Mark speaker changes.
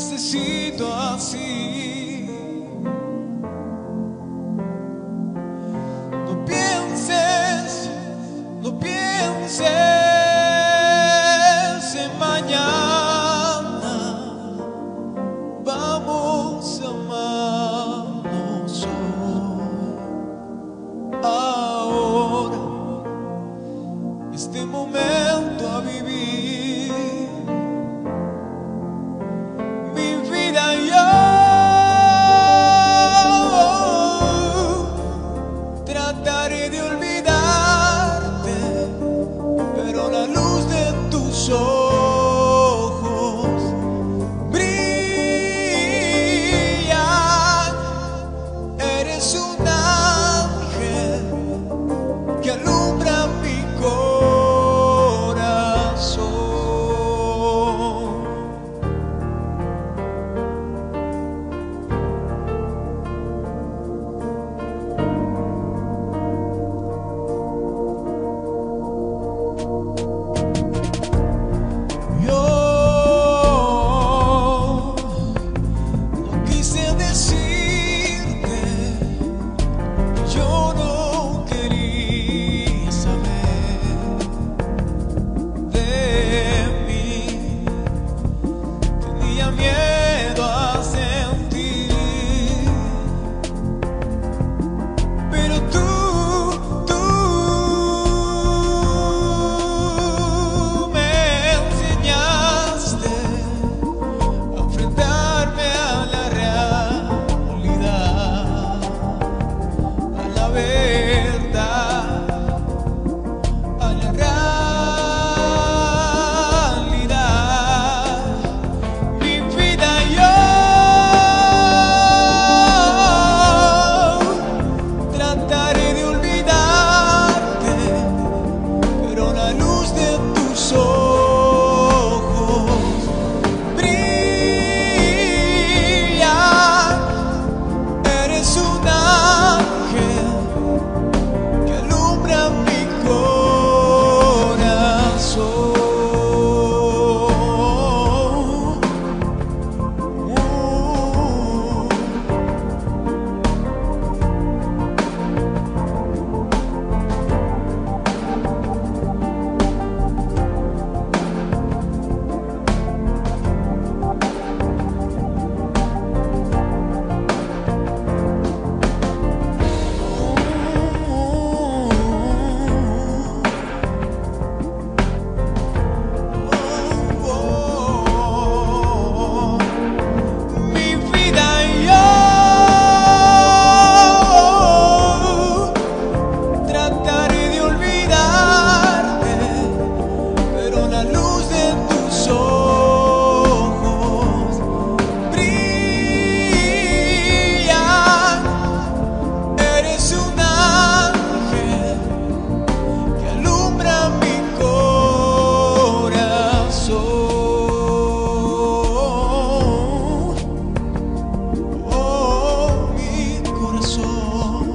Speaker 1: necesito así. 哦